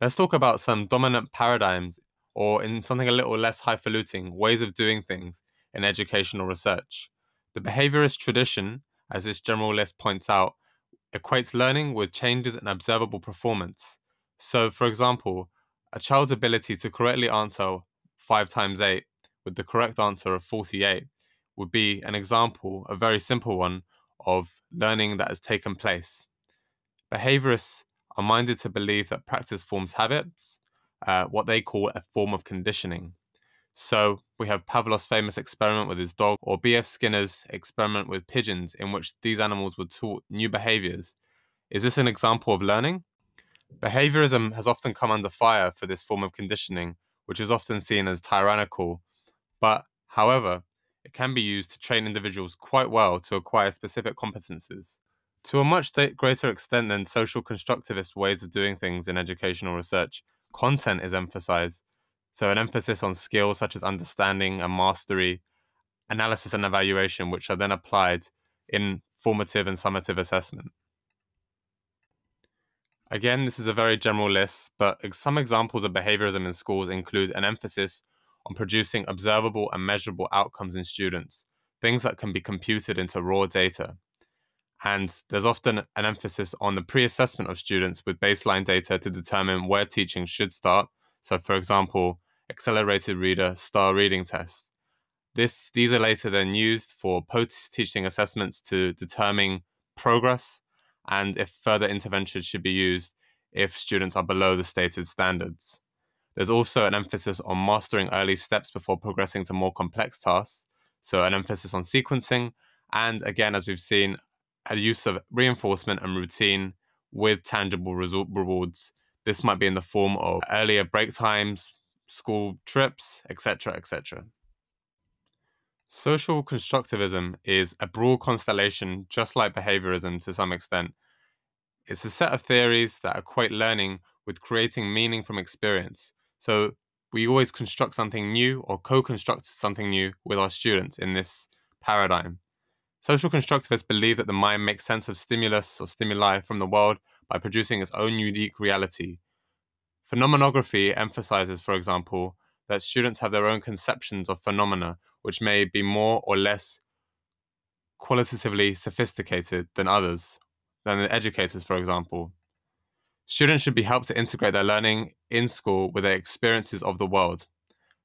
Let's talk about some dominant paradigms, or in something a little less highfalutin, ways of doing things in educational research. The behaviorist tradition, as this general list points out, equates learning with changes in observable performance. So, for example, a child's ability to correctly answer 5 times 8 with the correct answer of 48 would be an example, a very simple one, of learning that has taken place. Behaviorists are minded to believe that practice forms habits, uh, what they call a form of conditioning. So we have Pavlov's famous experiment with his dog, or B.F. Skinner's experiment with pigeons, in which these animals were taught new behaviors. Is this an example of learning? Behaviorism has often come under fire for this form of conditioning, which is often seen as tyrannical. But, however, it can be used to train individuals quite well to acquire specific competences. To a much greater extent than social constructivist ways of doing things in educational research, content is emphasized. So, an emphasis on skills such as understanding and mastery, analysis and evaluation, which are then applied in formative and summative assessment. Again, this is a very general list, but some examples of behaviorism in schools include an emphasis on producing observable and measurable outcomes in students, things that can be computed into raw data. And there's often an emphasis on the pre assessment of students with baseline data to determine where teaching should start. So, for example, accelerated reader star reading test. This, these are later then used for post teaching assessments to determine progress and if further interventions should be used if students are below the stated standards. There's also an emphasis on mastering early steps before progressing to more complex tasks, so an emphasis on sequencing, and again, as we've seen, a use of reinforcement and routine with tangible result rewards. This might be in the form of earlier break times, school trips, etc., etc. Social constructivism is a broad constellation, just like behaviorism to some extent. It's a set of theories that equate learning with creating meaning from experience. So we always construct something new or co construct something new with our students in this paradigm. Social constructivists believe that the mind makes sense of stimulus or stimuli from the world by producing its own unique reality. Phenomenography emphasizes, for example, that students have their own conceptions of phenomena, which may be more or less qualitatively sophisticated than others, than the educators, for example. Students should be helped to integrate their learning in school with their experiences of the world.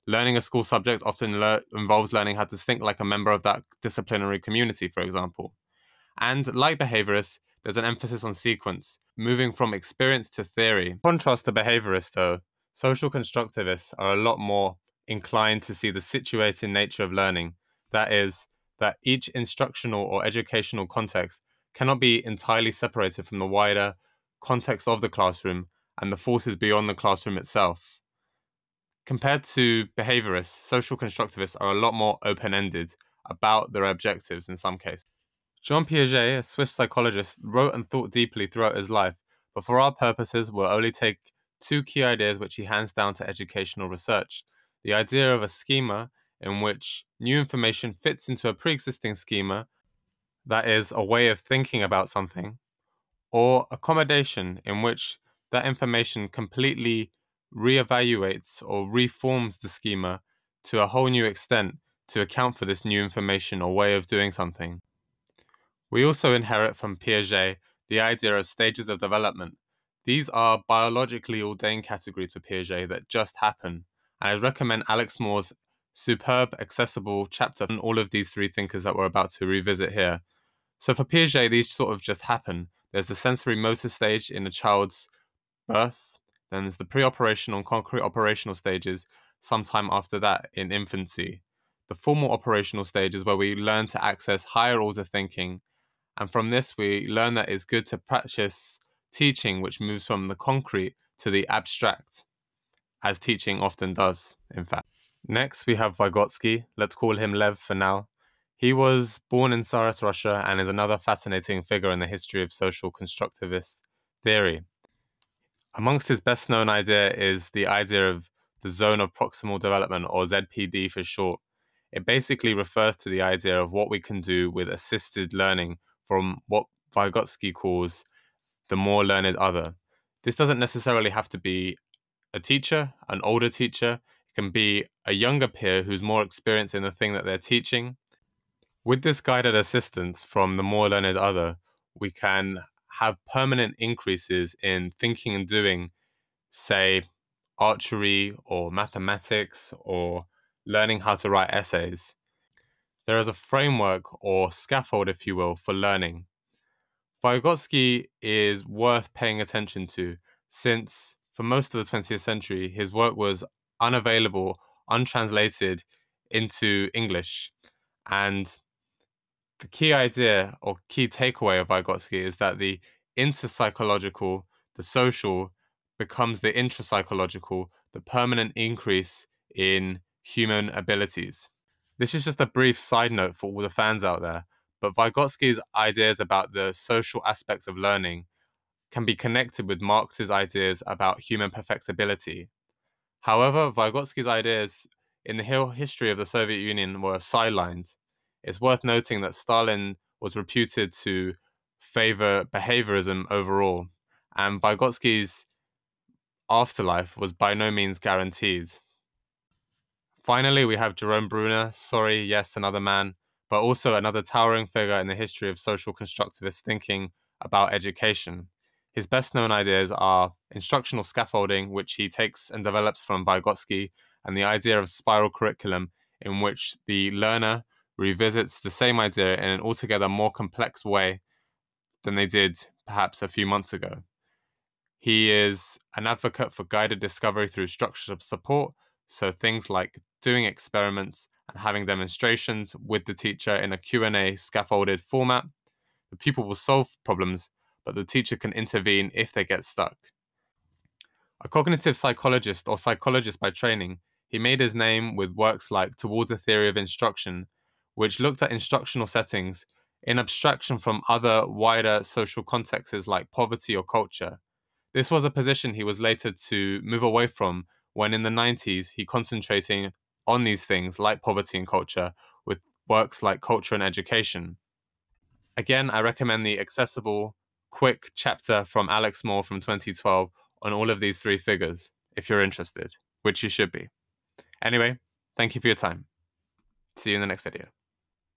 Learning a school subject often le- involves learning how to think like a member of that disciplinary community, for example. And like behaviorists, there's an emphasis on sequence, moving from experience to theory. Contrast to behaviorists, though, Social constructivists are a lot more inclined to see the situated nature of learning. That is, that each instructional or educational context cannot be entirely separated from the wider context of the classroom and the forces beyond the classroom itself. Compared to behaviorists, social constructivists are a lot more open ended about their objectives in some cases. Jean Piaget, a Swiss psychologist, wrote and thought deeply throughout his life, but for our purposes, we'll only take two key ideas which he hands down to educational research the idea of a schema in which new information fits into a pre existing schema, that is, a way of thinking about something, or accommodation in which that information completely reevaluates or reforms the schema to a whole new extent to account for this new information or way of doing something. We also inherit from Piaget the idea of stages of development, these are biologically ordained categories for Piaget that just happen. And I recommend Alex Moore's superb, accessible chapter on all of these three thinkers that we're about to revisit here. So for Piaget, these sort of just happen. There's the sensorimotor stage in a child's birth, then there's the pre-operational and concrete operational stages sometime after that in infancy. The formal operational stage is where we learn to access higher order thinking. And from this, we learn that it's good to practice teaching which moves from the concrete to the abstract, as teaching often does, in fact. Next, we have Vygotsky. Let's call him Lev for now. He was born in Tsarist Russia and is another fascinating figure in the history of social constructivist theory. Amongst his best known idea is the idea of the zone of proximal development, or ZPD for short. It basically refers to the idea of what we can do with assisted learning from what Vygotsky calls the more learned other. This doesn't necessarily have to be a teacher, an older teacher, it can be a younger peer who's more experienced in the thing that they're teaching. With this guided assistance from the more learned other, we can have permanent increases in thinking and doing, say, archery or mathematics or learning how to write essays. There is a framework or scaffold, if you will, for learning. Vygotsky is worth paying attention to since, for most of the 20th century, his work was unavailable, untranslated into English. And the key idea or key takeaway of Vygotsky is that the interpsychological, the social, becomes the intrapsychological, the permanent increase in human abilities. This is just a brief side note for all the fans out there, but Vygotsky's ideas about the social aspects of learning can be connected with Marx's ideas about human perfectibility. However, Vygotsky's ideas in the history of the Soviet Union were sidelined. It's worth noting that Stalin was reputed to favor behaviorism overall, and Vygotsky's afterlife was by no means guaranteed. Finally, we have Jerome Bruner. Sorry, yes, another man, but also another towering figure in the history of social constructivist thinking about education. His best known ideas are instructional scaffolding, which he takes and develops from Vygotsky, and the idea of spiral curriculum, in which the learner revisits the same idea in an altogether more complex way than they did perhaps a few months ago. He is an advocate for guided discovery through structured support, so things like doing experiments and having demonstrations with the teacher in a Q&A scaffolded format. The pupil will solve problems, but the teacher can intervene if they get stuck. A cognitive psychologist or psychologist by training, he made his name with works like Towards a Theory of Instruction, which looked at instructional settings in abstraction from other wider social contexts like poverty or culture. This was a position he was later to move away from when in the 90s he concentrating on these things like poverty and culture with works like Culture and Education. Again, I recommend the accessible, quick chapter from Alex Moore from 2012 on all of these three figures, if you're interested, which you should be. Anyway, thank you for your time. See you in the next video.